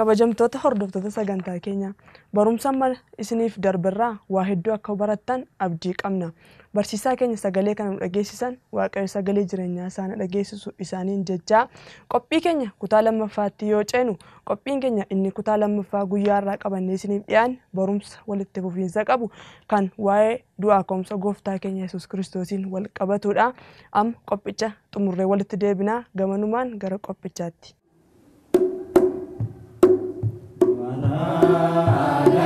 Kabajamtoota hordoftoota sagantaa keenya barumsa mana isiniif darberraa waa hedduu akka barattan abdii qabna. Barsiisaa keenya sagalee kana nu dhageessisan waaqayyo sagalee jireenyaa isaan dhageessisu isaaniin jechaa qophii keenya kutaa lammaffaatti yoo ceenu qophiin keenya inni kutaa lammaffaa guyyaa irraa qabannee isiniif dhiyaanne barumsa walitti fufiinsa qabu kan waa'ee du'aa ka'umsa gooftaa keenya yesus kiristoosiin wal qabatudha. Amma qophicha xumurree walitti deebinaa gamanumaan gara qophichaatti. Du'aa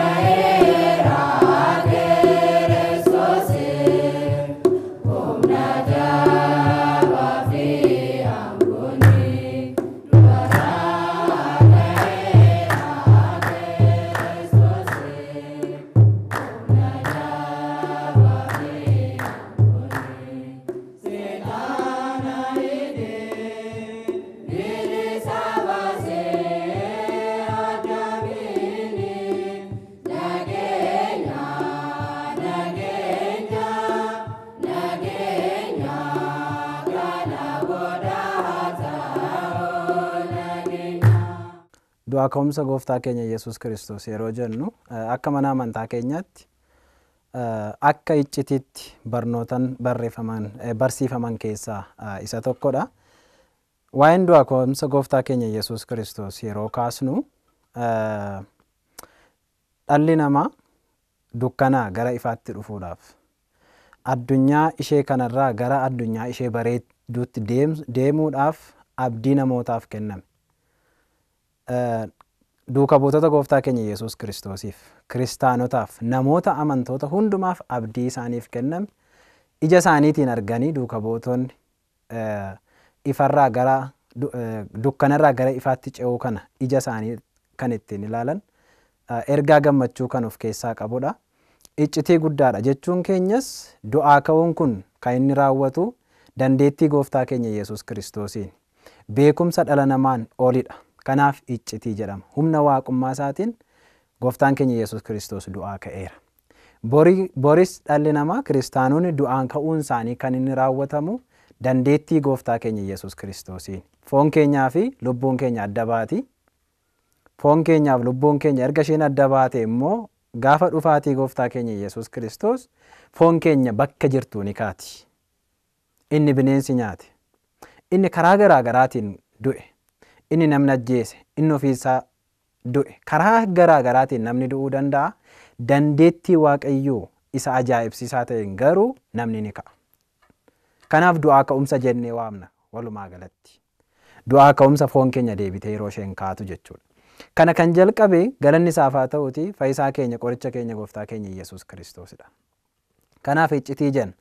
ka'umsa gooftaa keenya Yesuus Kiristoos yeroo jennu akka mana amantaa keenyaatti akka iccitiitti barnootan barreeffaman barsiifaman keessaa isa tokkodha. Waa'een du'aa ka'umsa gooftaa keenya Yesuus Kiristoos yeroo kaasnu dhalli namaa dukkanaa gara ifaatti dhufuudhaaf addunyaa ishee kanarraa gara addunyaa ishee bareedduutti deemuudhaaf abdii namootaaf kenname. Duuka buutota gooftaa keenya Yesuus Kiristoosiif kiristaanotaaf namoota amantoota hundumaaf abdii isaaniif kenname ija isaaniitiin arganii duuka buutonni ifarraa gara dukkanarraa gara ifaatti ce'uu kana ija isaanii kan ittiin ilaalan ergaa gammachuu kan of keessaa qabudha. Iccitii guddaadha jechuun keenyas du'aa ka'uun kun kan inni raawwatu dandeettii gooftaa keenya Yesuus Kiristoosiin beekumsa dhala namaan olidha. Kanaaf iccitii jedhama. Humna waaqummaa isaatiin gooftaan keenya Yesuus Kiristoos du'aa ka'eera. Boris dhalli namaa kiristaanonni du'aan ka'uun isaanii kan inni raawwatamu dandeettii gooftaa keenya Yesuus Kiristoosiin. Foon keenyaa fi lubbuun keenya adda baati. Foon keenyaaf lubbuun keenya erga isheen adda baate immoo gaafa dhufaatii gooftaa keenya Yesuus Kiristoos foon keenya bakka jirtu ni kaati. Inni bineensi nyaate. Inni karaa garaa garaatiin du'e. Inni namni ajjeese inni ofiisaa du'e karaa garaa garaatiin namni du'uu danda'a dandeettii waaqayyoo isa ajaa'ibsiisaa ta'een garuu namni ni ka'a. Kanaaf du'aa ka'umsa jennee waamna walumaa galatti. Du'aa ka'umsa foon keenya deebitee yeroo isheen kaatu jechuudha. Kana kan jalqabe galanni isaaf haa ta'uti fayyisaa keenya qoricha keenya gooftaa keenya Yesuus Kiristoosidha. Kanaaf iccitii jenna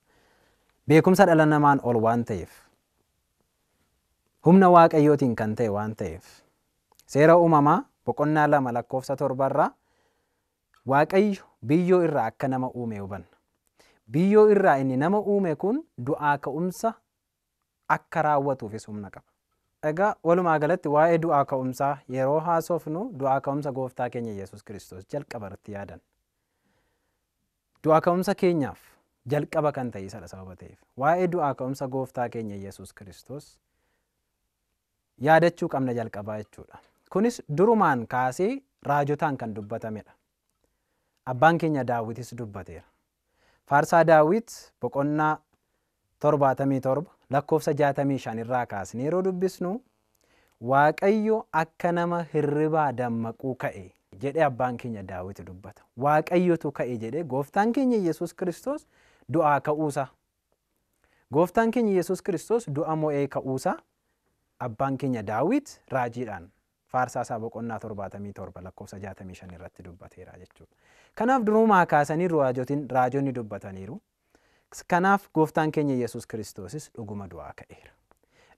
beekumsa dhala namaan ol waan ta'eef humna waaqayyootiin kan ta'e waan ta'eef seera uumamaa boqonnaa lama lakkoofsa torbarraa waaqayyo biyyoo irraa akka nama uume hubanna. Biyyoo irraa inni nama uume kun du'aa ka'umsa akka raawwatuufis humna qaba. Egaa walumaa galatti waa'ee du'aa ka'umsaa yeroo haasofnu du'aa ka'umsa gooftaa keenya Yesuus Kiristoos jalqaba irratti yaadan. Du'aa ka'umsa keenyaaf jalqaba kan ta'e isadha sababa ta'eef. Waa'ee du'aa ka'umsa gooftaa keenya Yesuus Kiristoos yaadachuu qabna jalqabaa jechuudha. Kunis durumaan kaasee raajotaan kan dubbatamedha. Abbaan keenya Daawitis dubbateera. Faarsaa Daawit boqonnaa torbaatamii torba lakkoofsa jaatamii shan irraa kaasnee yeroo dubbisnu Waaqayyo akka nama hirribaa dammaquu ka'e jedhee abbaan keenya Daawit dubbata. Waaqayyotu ka'e jedhee gooftaan keenya Yesuus Kiristoos du'aa ka'uusaa. Gooftaan keenya Yesuus Kiristoos du'a mo'ee ka'uusaa abbaan keenya daawit raajiidhaan faarsaa isaa boqonnaa torbaatamii torba lakkoofsa jaatamii shan irratti dubbateera jechuudha. Kanaaf durumaa kaasanii raajonni dubbataniiru. Kanaaf gooftaan keenya Yesuus Kiristoosis dhuguma du'aa ka'eera.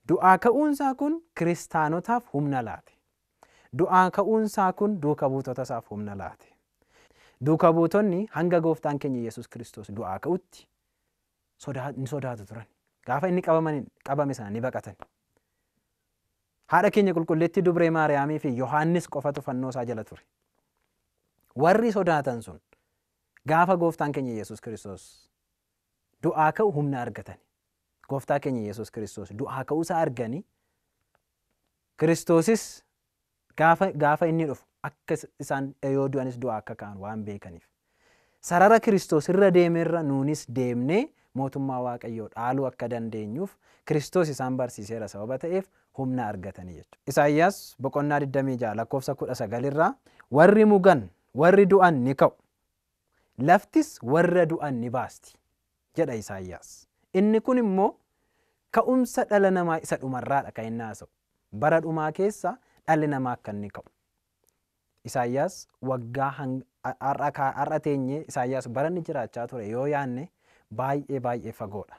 Du'aa ka'uunsaa kun kiristaanotaaf humna laate. Du'aa ka'uunsaa kun duuka buutota isaaf humna laate. Duuka buutonni hanga gooftaan keenya Yesuus Kiristoos du'aa ka'utti ni sodaatu turan. Gaafa inni qabame sana ni baqatan. Haadha keenya qulqulleettii dubree maariyaamii fi yohaannis qofatu fannoo isaa jala ture. Warri sodaatan sun gaafa gooftaan keenya Yesuus Kiristoos du'aa ka'u humna argatan. Gooftaa keenya Yesuus Kiristoos du'aa ka'uusaa arganii Kiristoosis gaafa inni dhufu akka isaan yoo du'anis du'a akka ka'an waan beekaniif. Sarara Kiristoos irra deemerra nuunis deemnee mootummaa Waaqayyoo dhaaluu akka dandeenyuuf Kiristoos isaan barsiiseera sababa ta'eef humna argatanii jechuudha. Isaayyaas boqonnaa 26 lakkoofsa 19 irraa warri mugan warri du'an ni ka'u laftis warra du'an ni baasti jedha Isaayyaas. Inni kun immoo ka'umsa dhala namaa isa dhumarraadha kan inni haasa'u. Bara dhumaa keessa dhalli namaa akka inni ka'u. Isaayyaas waggaa har'a teenyee Isaayyaas bara inni jiraachaa ture yoo yaanne baay'ee baay'ee fagoodha.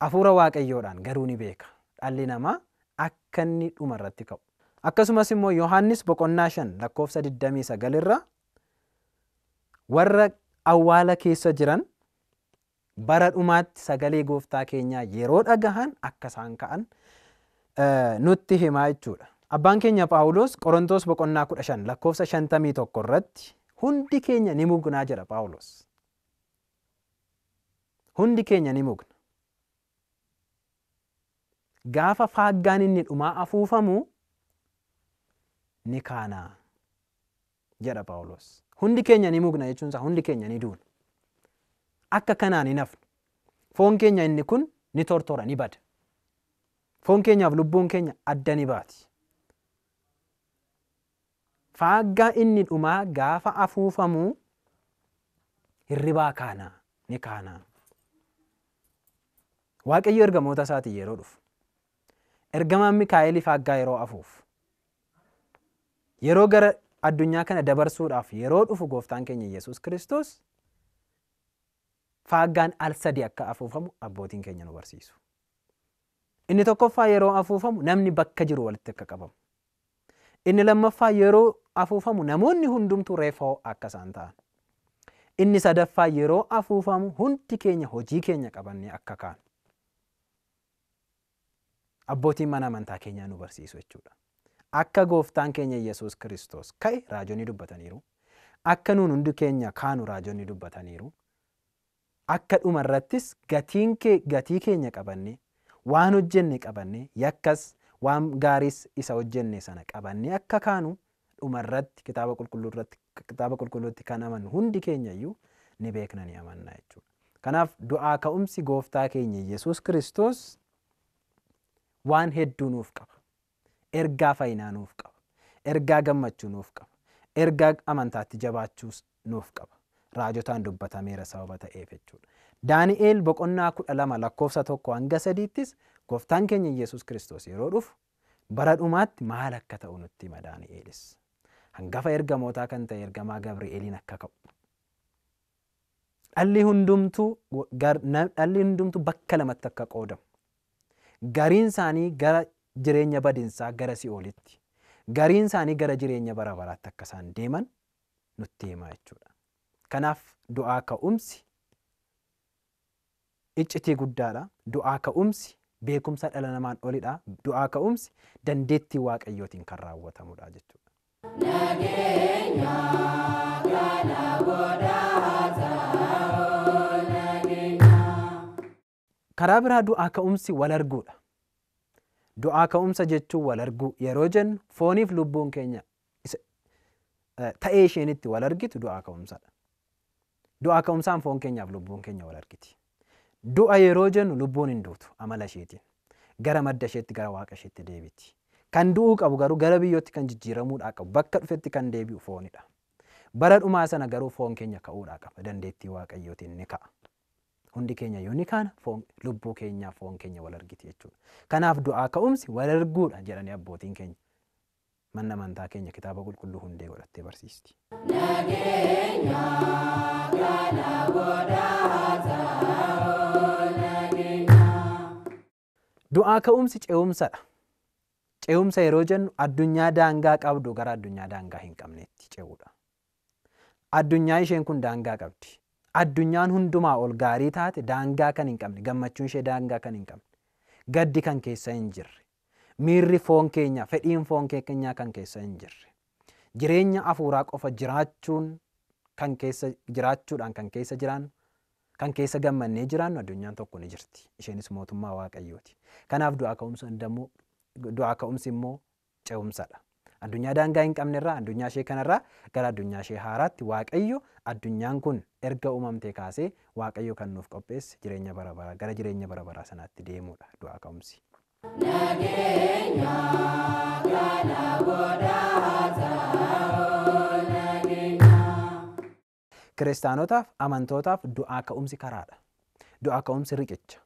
Hafuura Waaqayyoodhaan garuu ni beeka. Dhalli namaa akka inni dhumarratti ka'u. Akkasumas immoo Yohaannis boqonnaa shan lakkoofsa 29 irraa warra awwaala keessa jiran bara dhumaatti sagalee gooftaa keenyaa yeroo dhagahan akka isaan ka'an nutti himaa jechuudha. Abbaan keenya Phaawulos Qorontoos boqonnaa kudha shan lakkoofsa shantamii tokko irratti hundi keenya ni mugnaa jedha Phaawulos. Hundi keenya ni mugna. Gaafa faaggaan inni dhumaa afuufamu ni kaanaa jedha Phaawulos. Hundi keenya ni mugna jechuun isaa hundi keenya ni duuna. Akka kanaan hin hafnu. Foon keenya inni kun ni tortora ni bada. Foon keenyaaf lubbuun keenya adda ni baati. Faaggaa inni dhumaa gaafa afuufamu hirribaa kaanaa ni kaanaa. Waaqayyo ergamoota isaatiin yeroo dhufu. Ergamaan Mikaa'elii faaggaa yeroo afuufu. Yeroo gara addunyaa kana dabarsuudhaaf yeroo dhufu gooftaan keenya Yesuus Kiristoos faaggaan al sadi akka afuufamu abbootiin keenya nu barsiisu. Inni tokkoffaa yeroo afuufamu namni bakka jiru walitti akka qabamu. Inni lammaffaa yeroo afuufamu namoonni hundumtuu reeffa akka isaan ta'an. Inni sadaffaa yeroo afuufamu hundi keenya hojii keenya qabannee akka ka'an. Abbootiin mana amantaa keenyaa nu barsiisu jechuudha. Akka gooftaan keenya Yesuus Kiristoos ka'e raajonni dubbataniiru. Akka nuun hundi keenya kaanu raajonni dubbataniiru. Akka dhumarrattis gatii keenya qabannee waan hojjenne qabannee yakkas waan gaariis isa hojjenne sana qabannee akka kaanu dhumarratti kitaaba qulqulluurratti kitaaba qulqulluutti kan amannu hundi keenya iyyuu ni beekna ni amanna jechuudha. Kanaaf du'aa ka'umsi gooftaa keenya Yesuus Kiristoos waan hedduu nuuf qaba. Ergaa fayyinaa nuuf qaba. Ergaa gammachuu nuuf qaba. Ergaa amantaatti jabaachuus nuuf qaba. Raajotaan dubbatameera sababa ta'eef jechuudha. Daani'eel boqonnaa kudha lama lakkoofsa tokko hanga sadiittis gooftaan keenya Yesuus Kiristoos yeroo dhufu bara dhumaatti maal akka ta'u nutti hima Daani'eelis. Hangafa ergamootaa kan ta'e ergamaa Gabri'eeliin akka ka'u. Dhalli hundumtuu bakka lamatti akka qoodamu. Gariin isaanii gara jireenya badinsaa gara si'oolitti. Gariin isaanii gara jireenya bara baraatti akka isaan deeman nutti hima jechuudha. Kanaaf du'aa ka'umsi iccitii guddaadha. Du'aa ka'umsi beekumsa dhala namaan olidha. Du'aa ka'umsi dandeettii waaqayyootiin kan raawwatamudha jechuudha. Nageenya Karaa biraa du'aa ka'umsi wal arguudha. Du'aa ka'umsa jechuun wal arguu yeroo jennu fooniif lubbuun keenya ta'ee isheenitti wal argitu du'aa ka'umsadha. Du'aa ka'umsaan foon keenyaaf lubbuun keenya wal argiti. Du'a yeroo jennu lubbuun hin duutu amala isheetiin. Gara madda isheetti gara waaqa isheetti deebiti. Kan du'uu qabu garuu gara biyyootti kan jijjiiramuudhaa qabu bakka dhufetti kan deebi'u foonidha. Bara dhumaa sana garuu foon keenya ka'uudhaa qaba dandeettii waaqayyootiin ni ka'a. Hundi keenya yoo ni kaana lubbuu keenyaaf foon keenya wal argiti jechuudha. Kanaaf du'aa ka'umsi wal arguudha jedhanii abbootiin keenya. Manni amantaa keenya kitaaba qulqulluu hundee godhattee barsiisti. Nageenya kana Du'aa ka'umsi ce'umsadha. Ce'umsa yeroo jennu addunyaa daangaa qabdu gara addunyaa daangaa hin qabneetti ce'uudha. Addunyaa isheen kun daangaa qabdi. Addunyaan hundumaa ol gaarii taate daangaa kan hin qabne gammachuun ishee daangaa kan hin qabne gaddi kan keessa hin jirre miirri foon keenya fedhiin foon keenyaa kan keessa hin jirre jireenya afuuraa qofa jiraachuun kan keessa jiraachuudhaan kan keessa jiraannu kan keessa gammannee jiraannu addunyaan tokko ni jirti. Isheenis mootummaa waaqayyooti. Kanaaf du'aa ka'umsi immoo ce'umsadha Addunyaa daangaa hin qabnerraa addunyaa ishee kanarraa gara addunyaa ishee haaraatti waaqayyo addunyaan kun erga uumamtee kaasee waaqayyo kan nuuf qopheesse jireenya bara baraa gara jireenya bara baraa sanaatti deemuudha du'aa ka'umsi. Kiristaanotaaf amantootaaf du'aa ka'umsi karaadha. Du'aa ka'umsi riqicha.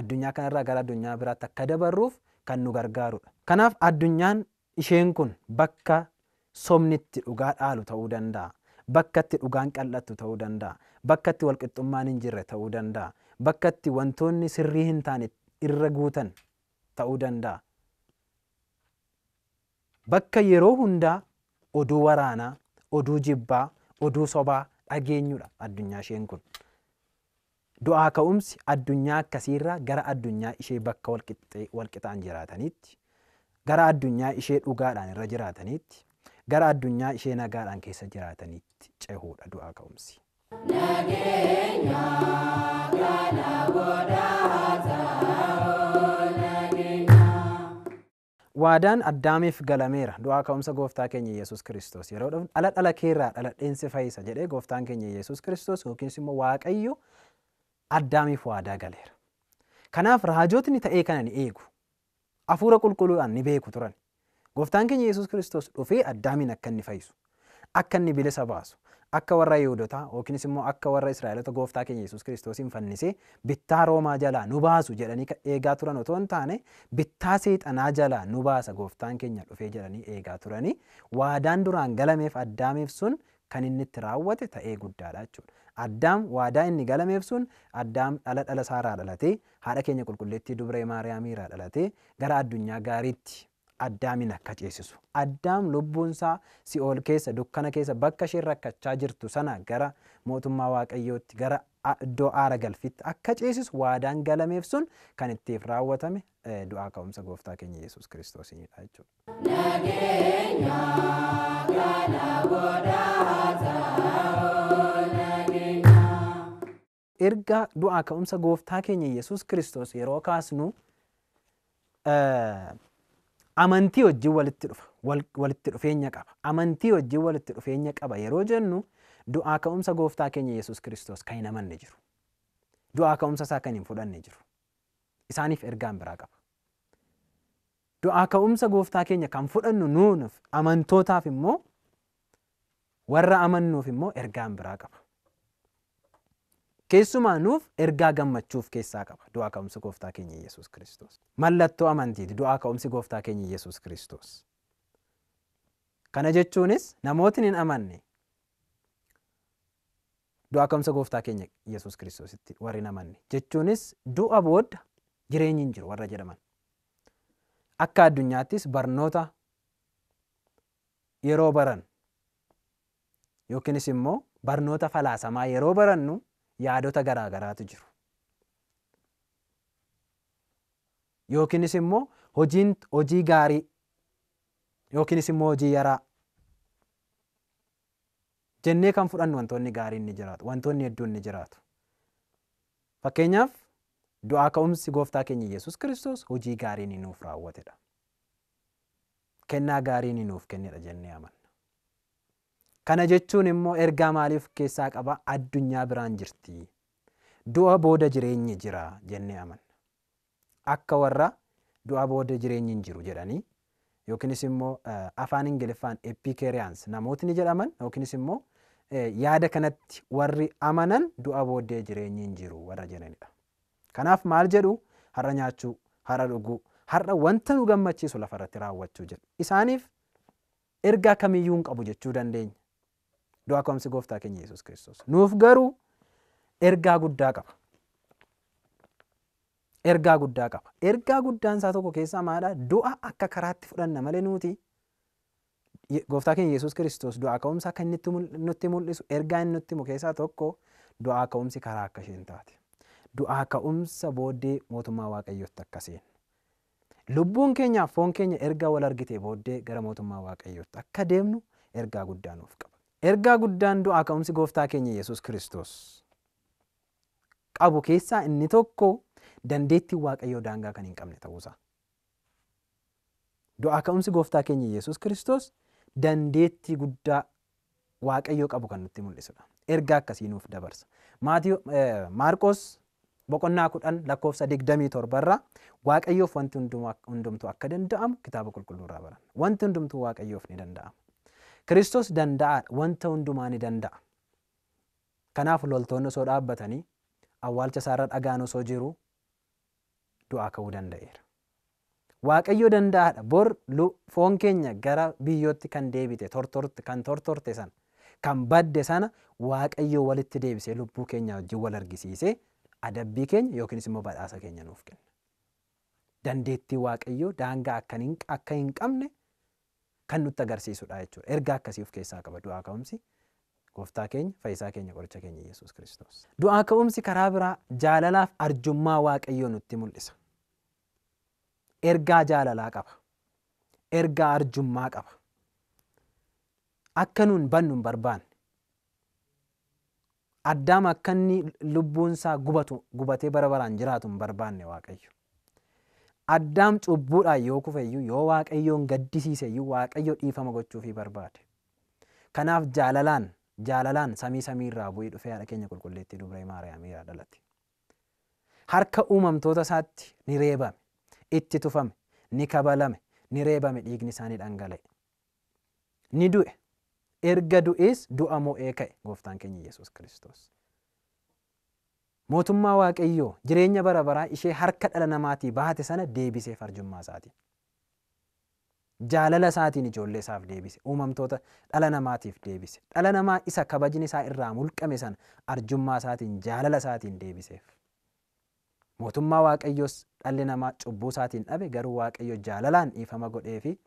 Addunyaa kanarraa gara addunyaa biraatti akka dabarruuf kan nu gargaarudha. Kanaaf addunyaan isheen kun bakka itti dhugaa dhaalu ta'uu danda'a. Bakka itti dhugaan qal'attu ta'uu danda'a. Bakka itti walqixxummaan hin jirre ta'uu danda'a. Bakka itti wantoonni sirrii hin taane irra guutan ta'uu danda'a. Bakka yeroo hundaa oduu waraanaa, oduu jibbaa, oduu sobaa dhageenyudha addunyaa isheen kun. Du'aa ka'umsi addunyaa akkasiirraa gara addunyaa ishee bakka walqixaan jiraataniitti, gara addunyaa ishee dhugaadhaan irra jiraataniitti, gara addunyaa ishee nagaadhaan keessa jiraataniitti cehuudha du'aa ka'umsi. Waadaan addaamiif galameera du'aa ka'umsa gooftaa keenya Yesuus Kiristoos yeroo dhufu dhala dhala keerraa dhaladheensi fayyisa jedhee gooftaan keenya Yesuus Kiristoos yookiis immoo Waaqayyo addaamiif waadaa galeera. Kanaaf raajotni ta'ee kana ni eegu. Hafuura qulqulluudhaan ni beeku turan. Gooftaan keenya Yesuus Kiristoos dhufee addaamiin akka inni fayyisu, akka inni bilisa baasu, akka warra Yihuudotaa yookiinis immoo akka warra Israa'eelota gooftaa keenya Yesuus Kiristoosiin fannisee bittaa Roomaa jalaa nu baasu jedhanii eegaa turan otoo hin taane bittaa seexanaa jalaa nu baasa gooftaan keenya dhufee jedhanii eegaa turanii waadaan duraan galameef addaamiif sun kan inni itti raawwate ta'ee guddaadha jechuudha. Addaam waadaa inni galameef sun addaam dhala dhala isaarraa dhalatee haadha keenya qulqulleettii dubree maariyaamiirraa dhalatee gara addunyaa gaariitti addaamin akka ceesisu. Addaam lubbuunsaa si'ool keessa dukkana keessa bakka isheen rakkachaa jirtu sana gara mootummaa waaqayyootti gara iddoo aara galfitti akka ceesisu waadaan galameef sun kan ittiif raawwatame du'aa ka'umsa gooftaa keenya Yesuus Kiristoosinidha jechuudha. Erga du'aa ka'umsa gooftaa keenya Yesuus Kiristoos yeroo kaasnu amantii wajjin walitti dhufa walitti dhufeenya qaba. Amantii wajjin walitti dhufeenya qaba. Yeroo jennu du'aa ka'umsa gooftaa keenya Yesuus Kiristoos kan hin amanne jiru. Du'aa ka'umsa isaa kan hin fudhanne jiru. Isaaniif ergaan biraa qaba. Du'aa ka'umsa gooftaa keenya kan fudhannu nuunuuf amantootaaf immoo warra amannuuf immoo ergaan biraa qaba keessumaa nuuf ergaa gammachuuf keessaa qaba du'aa ka'umsa gooftaa keenya Yesuus Kiristoos. Mallattoo amantiiti du'aa ka'umsi gooftaa keenya Yesuus Kiristoos. Kana jechuunis namootni hin amanne du'aa ka'umsa gooftaa keenya Yesuus Kiristoositti warri hin amanne jechuunis du'a booda jireenyi hin jiru warra jedhaman. Akka addunyaattis barnoota yeroo baran yookiinis immoo barnoota falaasamaa yeroo barannu yaadota garaa garaatu jiru. Yookiinis immoo hojiin hojii gaarii yookiinis immoo hojii yaraa jennee kan fudhannu wantoonni gaariin ni jiraatu wantoonni hedduun ni jiraatu. Fakkeenyaaf du'aa ka'umsi gooftaa keenya Yesuus Kiristoos hojii gaarii ni nuuf raawwatedha. Kennaa gaarii ni nuuf kennedha jennee amanna. Kana jechuun immoo ergaa maaliif keessaa qaba addunyaa biraan jirti. Du'a booda jireenyi jira jennee amanna. Akka warra du'a booda jireenyi hin jiru jedhanii yookiinis immoo afaan Ingiliffaan epikeeriyaans namootni jedhaman yookiinis immoo yaada kanatti warri amanan du'a booddee jireenyi hin jiru warra jedhanidha. Kanaaf maal jedhu har'a nyaachuu, har'a dhuguu, har'a wanta nu gammachiisu lafarratti raawwachuu jedhu. Isaaniif ergaa kamiyyuu hin qabu jechuu dandeenya. Du'aa ka'umsi gooftaa keenya Yesuus Kiristoos. Nuuf garuu ergaa guddaa qaba. Ergaa guddaa qaba. Ergaa guddaan isaa tokko keessaa maadha? Du'a akka karaatti fudhanna malee nuti gooftaa keenya Yesuus Kiristoos du'aa ka'umsa akka inni nutti mul'isu ergaa inni nutti himu keessaa tokko du'aa ka'umsi karaa akka isheen taate. Du'aa ka'umsa booddee mootummaa waaqayyootti akka seenu. Lubbuun keenyaaf foon keenya erga wal argitee booddee gara mootummaa waaqayyootti akka deemnu ergaa guddaa nuuf qaba. Ergaa guddaan du'aa ka'umsi gooftaa keenya Yesuus Kiristoos qabu keessaa inni tokko dandeettiin waaqayyoo daangaa kan hin qabne ta'uusaa. Du'aa ka'umsi gooftaa keenya Yesuus Kiristoos dandeettii guddaa Waaqayyoo qabu kan nutti mul'isudha. Ergaa akkasii nuuf dabarsa. Maarqos boqonnaa kudhan lakkoofsa digdamii torbarraa Waaqayyoof wanti hundumtuu akka danda'amu kitaaba qulqulluurraa baranna. Wanti hundumtuu Waaqayyoof ni danda'ama. Kiristoos danda'aadha. Wanta hundumaa ni danda'a. Kanaaf loltoonni osoo dhaabbatanii awwaalcha isaarra dhagaan osoo jiru du'aa ka'uu danda'eera. Waaqayyo danda'aadha. Bor foon keenya gara biyyootti kan deebite kan tortorte sana kan badde sana Waaqayyo walitti deebisee lubbuu keenya wajjin wal argisiisee adabbii keenya yookiinis immoo badhaasa keenya nuuf kenna. Dandeettii Waaqayyoo daangaa akka hin qabne kan nutti agarsiisudha jechuudha. Ergaa akkasii of keessaa qaba du'aa ka'umsi gooftaa keenya fayyisaa keenya qoricha keenya Yesuus Kiristoos. Du'aa ka'umsi karaa biraa jaalalaaf arjummaa Waaqayyoo nutti mul'isa. Ergaa jaalalaa qaba. Ergaa arjummaa qaba. Akka nuun bannu hin barbaanne. Addaam akka inni lubbuunsaa gubatee bara baraan jiraatu hin barbaanne Waaqayyo. Addaam cubbuudhaan yoo kufeyyuu yoo Waaqayyoon gaddisiiseyyuu Waaqayyo dhiifama gochuufii barbaade. Kanaaf jaalalaan jaalalaan samii irraa bu'ee dhufee haadha keenya qulqulleettii dubree Maariyaamiirraa dhalate. Harka uumamtoota isaatti ni reebame, itti tufame, ni kabalame, ni reebame dhiigni isaa ni dhangala'e. Ni du'e. Erga du'ees du'a mo'ee ka'e gooftaan keenya Yesuus Kiristoos. Mootummaa Waaqayyoo jireenya bara baraa ishee harka dhala namaatii baate sana deebisee arjummaa isaatiin. Jaalala isaatiin ijoollee isaaf deebise. Uumamtoota dhala namaatiif deebise. Dhala namaa isa kabajni isaa irraa mulqame sana arjummaa isaatiin jaalala isaatiin deebiseef. Mootummaa Waaqayyoos dhalli namaa cubbuu isaatiin dhabe garuu Waaqayyo jaalalaan dhiifama godhee fi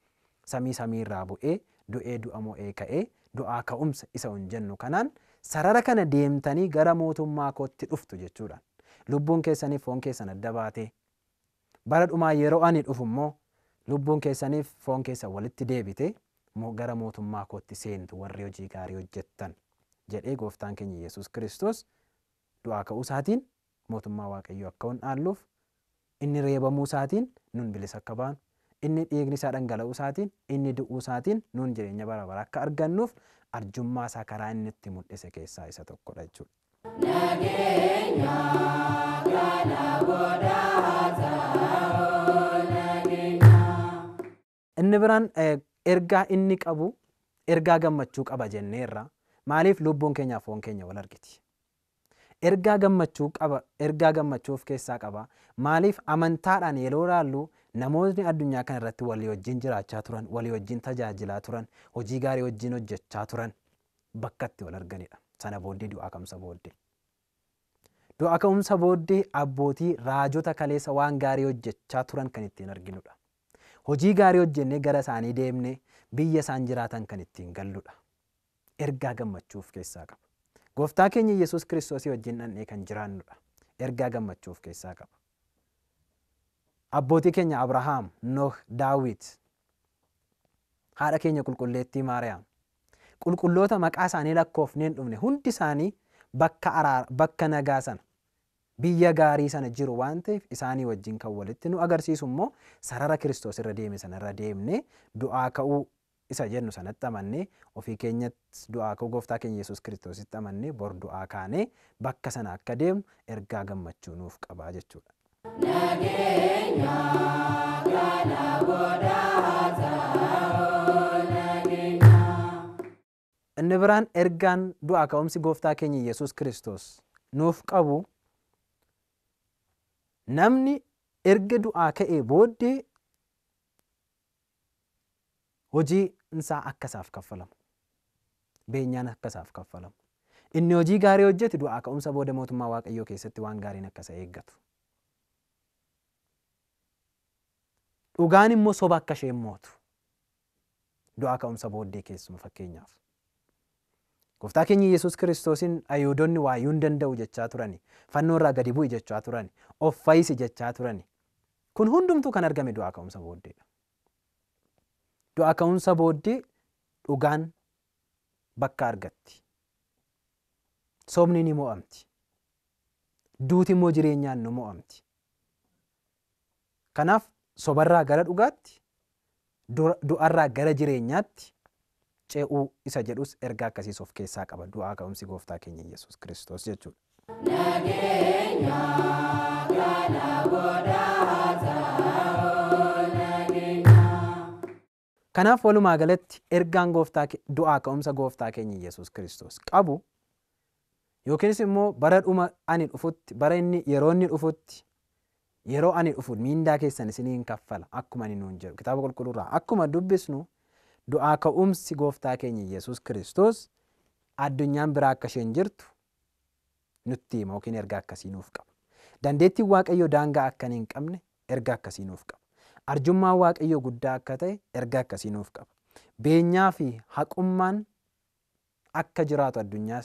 samii samii irraa bu'ee du'ee du'a mo'ee ka'ee du'aa ka'umsa isa hin jennu kanaan sarara kana deemtanii gara mootummaa kootti dhuftu jechuudha. Lubbuun keessaniif foon keessan adda baatee bara dhumaa yeroo ani dhufu immoo lubbuun keessaniif foon keessan walitti deebite gara mootummaa kootti seentu warri hojii gaarii hojjettan jedhee gooftaan keenya Yesuus Kiristoos du'aa ka'uu isaatiin mootummaa Waaqayyoo akka hin dhaalluuf inni reebamuu isaatiin nun bilisa akka baanu inni dhiigni isaa dhangala'uu isaatiin inni du'uu isaatiin nun jireenya bara bara akka argannuuf arjummaa isaa karaa inni itti mul'ise keessaa isa tokkodha jechuudha. Nageenya kana Inni biraan ergaa inni qabu ergaa gammachuu qaba jenneerra maaliif lubbuun keenyaaf foon keenya wal argiti. Ergaa gammachuu qaba ergaa gammachuu of keessaa qaba maaliif amantaadhaan yeroo ilaallu namoonni addunyaa kana irratti walii wajjin jiraachaa turan walii wajjin tajaajilaa turan hojii gaarii wajjin hojjechaa turan bakka itti wal arganidha sana booddee du'aa ka'umsa booddee. Du'aa ka'umsa booddee abbootii raajota kaleessa waan gaarii hojjechaa turan kan ittiin arginudha. Hojii gaarii hojjennee gara isaanii deemnee biyya isaan jiraatan kan ittiin galludha. Ergaa gammachuuf keessaa qaba. Gooftaa keenya Yesuus Kiristoosii wajjin dhandhee kan jiraannudha. Ergaa gammachuuf keessaa qaba. Abbootii keenya Abrahaam, Noh, Daawit, haadha keenya qulqulleettii Maariyaam. Qulqulloota maqaa isaanii lakkoofnee hin dhumne hundi isaanii bakka araara bakka nagaa sana biyya gaarii sana jiru waan ta'eef isaanii wajjin kan walitti nu agarsiisu immoo sarara Kiristoos irra deeme sanarra deemnee du'aa ka'uu isa jennu sanatti amannee ofii keenyatti du'aa ka'uu gooftaa keenya Yesuus Kiristoositti amannee bor du'aa kaanee bakka sana akka deemnu ergaa gammachuu nuuf qabaa jechuudha. Inni biraan ergaan du'aa ka'umsi gooftaa keenya Yesuus Kiristoos nuuf qabu namni erga du'aa ka'ee booddee hojii isaa akka isaaf kaffalamu. Beenyaan akka isaaf kaffalamu. Inni hojii gaarii hojjete du'aa ka'umsa booda mootummaa Waaqayyoo keessatti waan gaariin akka isa eeggatu. Dhugaan immoo soba akka isheen mootu. Du'aa ka'umsa booddee keessuma fakkeenyaaf. Gooftaa keenya Yesuus Kiristoosiin Ayihudoonni waayyuu hin danda'u jechaa turani. Fannoo irraa gadi bu'i jechaa turani. Of fayyisi jechaa turani. Kun hundumtuu kan argame du'aa ka'umsa booddeedha. Du'aa ka'umsa booddee dhugaan bakka argatti. Sobni ni mo'amti. Duuti immoo jireenyaan nu mo'amti. Kanaaf sobarraa gara dhugaatti, du'arraa gara jireenyaatti ce'uu isa jedhus ergaa akkasiis of keessaa qaba du'aa ka'umsi gooftaa keenya Yesuus Kiristoos jechuudha. Kanaaf walumaa galatti ergaan gooftaa du'aa ka'umsa gooftaa keenya Yesuus Kiristoos qabu yookiinis immoo bara dhuma ani dhufutti bara inni yeroo inni dhufutti yeroo ani dhufu miindaa keessan isiniin kaffala akkuma inni nuun jedhu kitaaba qulqulluurraa akkuma dubbisnu du'aa ka'umsi gooftaa keenya Yesuus Kiristoos addunyaan biraa akka isheen jirtu nutti hima yookiin ergaa akkasii nuuf qaba. Dandeettiin Waaqayyoo daangaa akka hin qabne ergaa akkasii nuuf qaba. Arjummaan Waaqayyoo guddaa akka ta'e ergaa akkasii nuuf qaba. Beenyaa fi haqummaan akka jiraatu addunyaa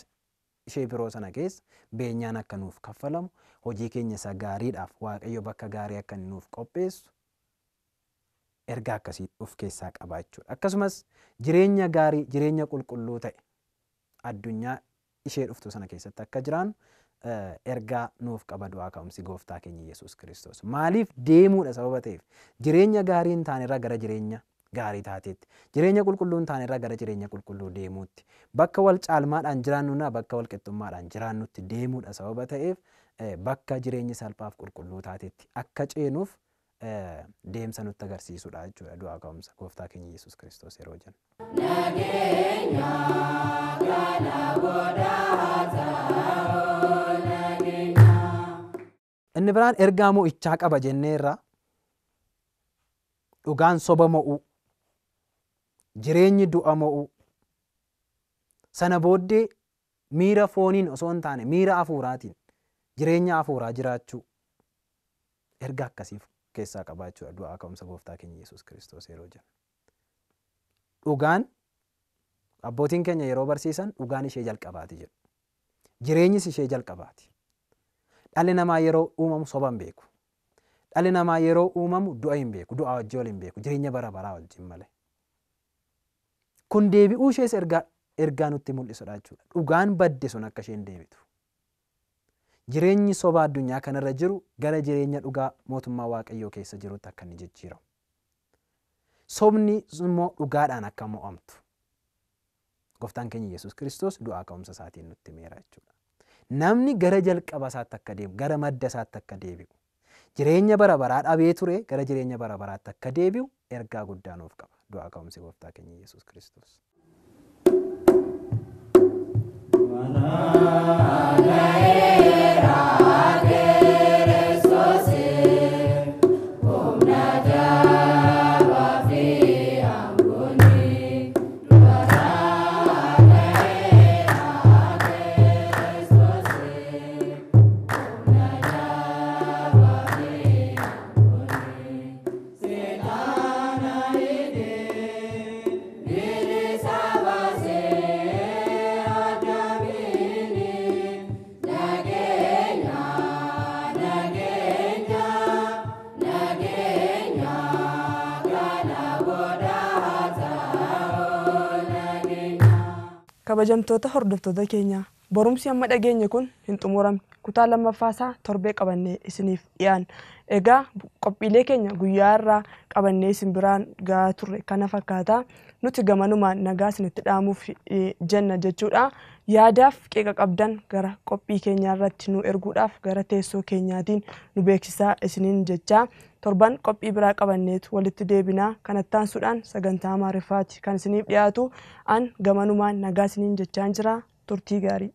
ishee biroo sana keessa beenyaan akka nuuf kaffalamu hojii keenya isa gaariidhaaf Waaqayyo bakka gaarii akka nuuf qopheessu ergaa akkasii of keessaa qaba jechuudha. Akkasumas jireenya gaarii jireenya qulqulluu ta'e addunyaa ishee dhuftu sana keessatti akka jiraannu ergaa nuuf qaba du'aa ka'umsi gooftaa keenya Yesuus Kiristoos. Maaliif deemuudha sababa ta'eef jireenya gaarii hin taane gara jireenya gaarii taateetti jireenya qulqulluu hin taane irraa gara jireenya qulqulluu deemuutti bakka wal caalmaadhaan jiraannunaa bakka wal qixxummaadhaan jiraannutti deemuudha sababa ta'eef bakka jireenya salphaaf qulqulluu taateetti akka ceenuuf deemsa nutti agarsiisudha jechuudha du'aa ka'umsa gooftaa keenya Yesuus Kiristoos yeroo jennu. Nageenya kana Inni biraan ergaa mo'ichaa qaba jenneerra dhugaan soba mo'uu jireenyi du'a mo'uu sana booddee miira fooniin osoo hin taane miira hafuuraatiin jireenya hafuuraa jiraachuu ergaa akkasiif keessaa qabaachuudha du'aa ka'umsa gooftaa keenya Yesuus Kiristoos yeroo jennu. Dhugaan abbootiin keenya yeroo barsiisan dhugaan ishee jalqabaati jedhu. Jireenyis ishee jalqabaati. Dhalli namaa yeroo uumamu soba hin beeku. Dhalli namaa yeroo uumamu du'a hin beeku. Du'a wajjin wal hin beeku. Jireenya bara baraa wajjin malee. Kun deebi'uu ishees ergaa nutti mul'isudha jechuudha. Dhugaan badde sun akka isheen deebitu. Jireenyi soba addunyaa kanarra jiru gara jireenya dhugaa mootummaa Waaqayyoo keessa jirutti akka inni jijjiiramu. Sobni immoo dhugaadhaan akka mo'amtu. Gooftaan keenya Yesuus Kiristoos du'aa ka'umsa isaatiin nutti himeera jechuudha. Namni gara jalqaba isaatti akka deemu, gara madda isaatti akka deebi'u, jireenya bara baraa dhabee ture gara jireenya bara baraatti akka deebi'u ergaa guddaa nuuf qaba. Du'aa ka'umsi gooftaa keenya Yesuus Kiristoos. Kabajamtoota hordoftoota keenyaa barumsi amma dhageenye kun hin xumuramne kutaa lammaffaasaa torbee qabannee isiniif dhiyaan egaa qophiilee keenya guyyaa irraa qabannee isin biraan gahaa turre kana fakkaataa nuti gamanumaan nagaa isinitti dhaamuuf jenna jechuudha. Yaadaaf qeeqa qabdan gara qophii keenyaa irratti nu erguudhaaf gara teessoo keenyaatiin nu beeksisaa isiniin jechaa torban qophii biraa qabanneetu walitti deebinaa kanattaansuudhaan sagantaa maariffaati kan isiniif dhiyaatu an gamanumaan nagaa isiniin jechaan jira turtii gaarii.